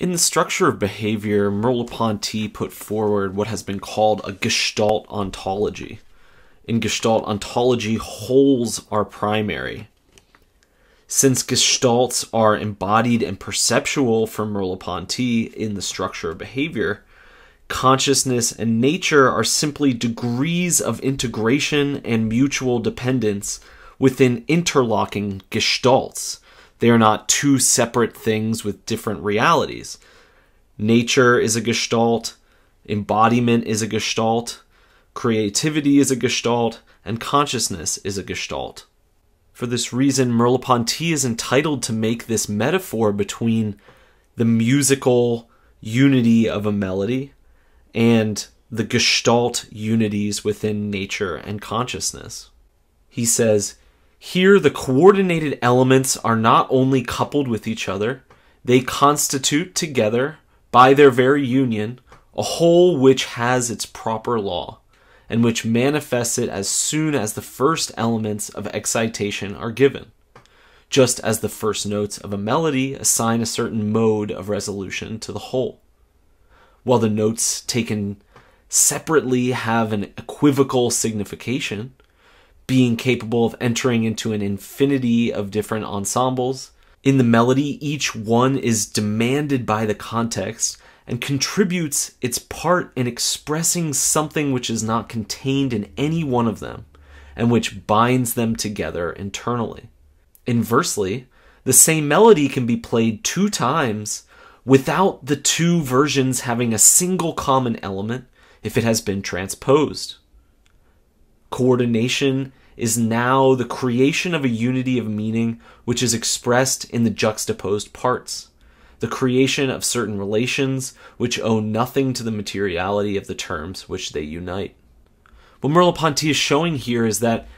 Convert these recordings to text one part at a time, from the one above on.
In the structure of behavior, Merleau-Ponty put forward what has been called a Gestalt ontology. In Gestalt ontology, wholes are primary. Since gestalts are embodied and perceptual for Merleau-Ponty in the structure of behavior, consciousness and nature are simply degrees of integration and mutual dependence within interlocking gestalts. They are not two separate things with different realities. Nature is a gestalt, embodiment is a gestalt, creativity is a gestalt, and consciousness is a gestalt. For this reason, Merleau-Ponty is entitled to make this metaphor between the musical unity of a melody and the gestalt unities within nature and consciousness. He says, Here the coordinated elements are not only coupled with each other, they constitute together, by their very union, a whole which has its proper law, and which manifests it as soon as the first elements of excitation are given, just as the first notes of a melody assign a certain mode of resolution to the whole. While the notes taken separately have an equivocal signification, being capable of entering into an infinity of different ensembles. In the melody, each one is demanded by the context and contributes its part in expressing something which is not contained in any one of them and which binds them together internally. Inversely, the same melody can be played two times without the two versions having a single common element if it has been transposed. Coordination is now the creation of a unity of meaning which is expressed in the juxtaposed parts, the creation of certain relations which owe nothing to the materiality of the terms which they unite. What Merleau-Ponty is showing here is that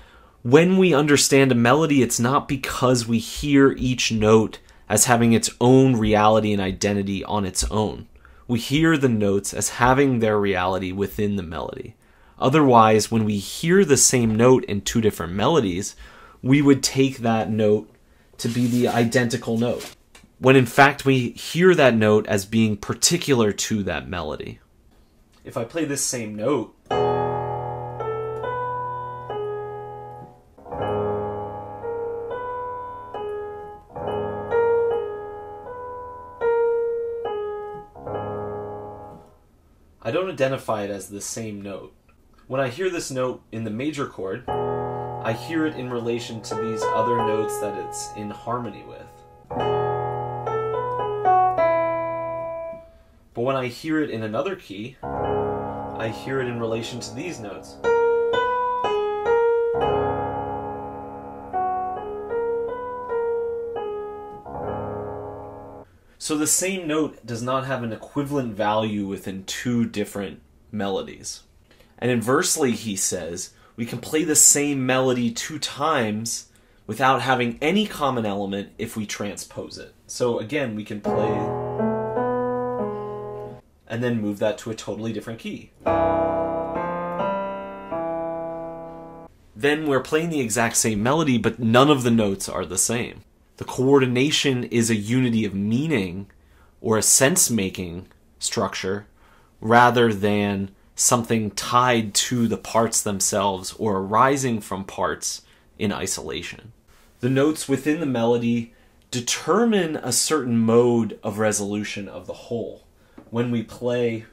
when we understand a melody, it's not because we hear each note as having its own reality and identity on its own. We hear the notes as having their reality within the melody. Otherwise, when we hear the same note in two different melodies, we would take that note to be the identical note, when in fact we hear that note as being particular to that melody. If I play this same note, I don't identify it as the same note. When I hear this note in the major chord, I hear it in relation to these other notes that it's in harmony with. But when I hear it in another key, I hear it in relation to these notes. So the same note does not have an equivalent value within two different melodies. And inversely, he says, we can play the same melody two times without having any common element if we transpose it. So again, we can play and then move that to a totally different key. Then we're playing the exact same melody, but none of the notes are the same. The coordination is a unity of meaning or a sense making structure rather than something tied to the parts themselves or arising from parts in isolation. The notes within the melody determine a certain mode of resolution of the whole. When we play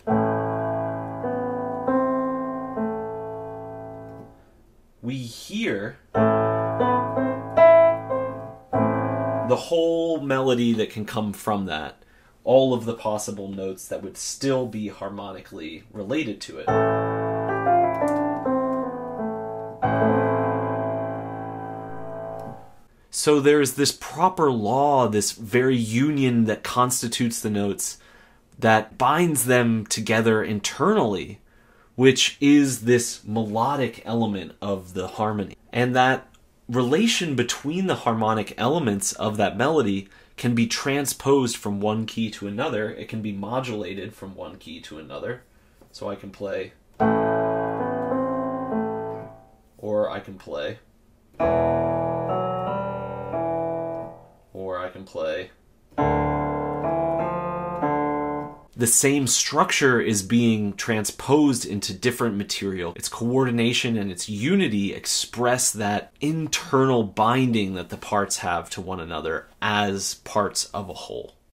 we hear the whole melody that can come from that, all of the possible notes that would still be harmonically related to it. So there's this proper law, this very union that constitutes the notes that binds them together internally, which is this melodic element of the harmony. And that relation between the harmonic elements of that melody can be transposed from one key to another. It can be modulated from one key to another. So I can play. Or I can play. Or I can play. The same structure is being transposed into different material. Its coordination and its unity express that internal binding that the parts have to one another as parts of a whole.